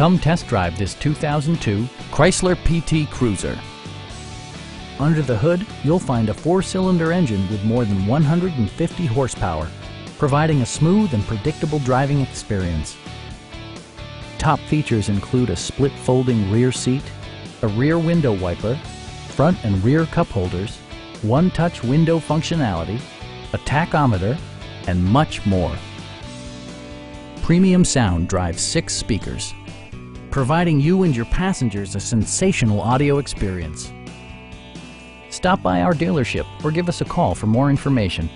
Come test drive this 2002 Chrysler PT Cruiser. Under the hood, you'll find a four-cylinder engine with more than 150 horsepower, providing a smooth and predictable driving experience. Top features include a split folding rear seat, a rear window wiper, front and rear cup holders, one-touch window functionality, a tachometer, and much more. Premium sound drives six speakers, providing you and your passengers a sensational audio experience. Stop by our dealership or give us a call for more information.